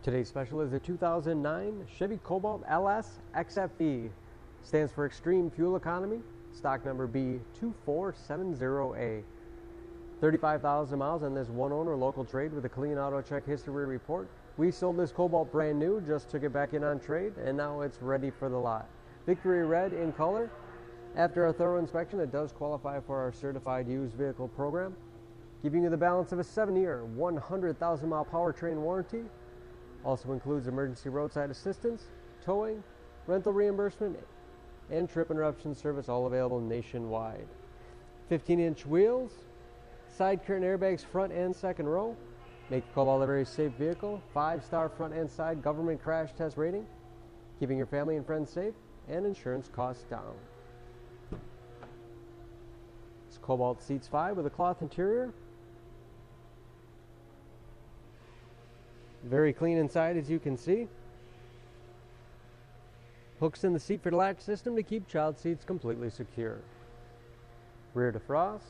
Today's special is the 2009 Chevy Cobalt LS XFE. Stands for Extreme Fuel Economy. Stock number B2470A. 35,000 miles on this one owner local trade with a clean auto check history report. We sold this Cobalt brand new, just took it back in on trade, and now it's ready for the lot. Victory red in color. After a thorough inspection, it does qualify for our certified used vehicle program, giving you the balance of a seven year, 100,000 mile powertrain warranty also includes emergency roadside assistance, towing, rental reimbursement, and trip interruption service, all available nationwide. 15 inch wheels, side curtain airbags front and second row, make the Cobalt a very safe vehicle, five star front and side government crash test rating, keeping your family and friends safe, and insurance costs down. This Cobalt seats five with a cloth interior, Very clean inside as you can see. Hooks in the seat for the latch system to keep child seats completely secure. Rear defrost.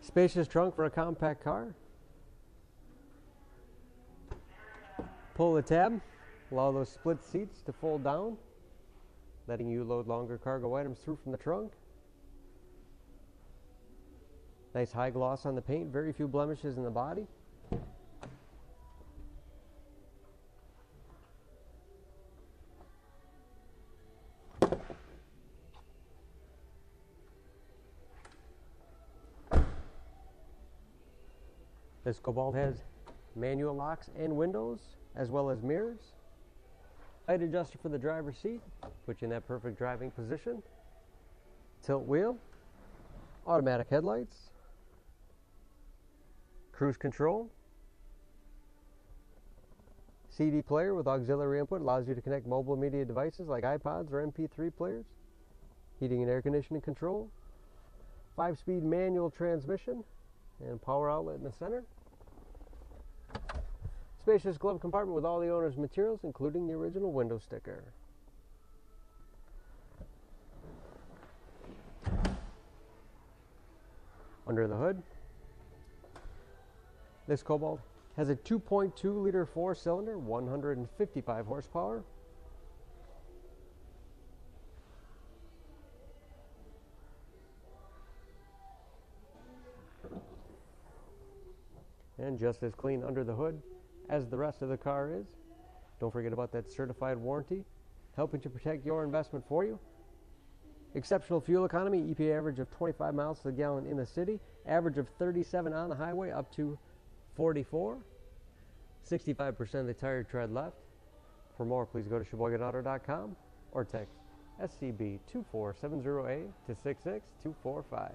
Spacious trunk for a compact car. Pull the tab. Allow those split seats to fold down, letting you load longer cargo items through from the trunk. Nice high gloss on the paint, very few blemishes in the body. This Cobalt has manual locks and windows, as well as mirrors. Height adjuster for the driver's seat, put you in that perfect driving position. Tilt wheel, automatic headlights, cruise control, CD player with auxiliary input allows you to connect mobile media devices like iPods or MP3 players, heating and air conditioning control, 5-speed manual transmission, and power outlet in the center. Spacious glove compartment with all the owner's materials, including the original window sticker. Under the hood, this Cobalt has a 2.2 liter four cylinder, 155 horsepower. And just as clean under the hood as the rest of the car is. Don't forget about that certified warranty, helping to protect your investment for you. Exceptional fuel economy, EPA average of 25 miles to the gallon in the city, average of 37 on the highway up to 44. 65% of the tire tread left. For more, please go to sheboyganauto.com or text SCB 2470A to 66245.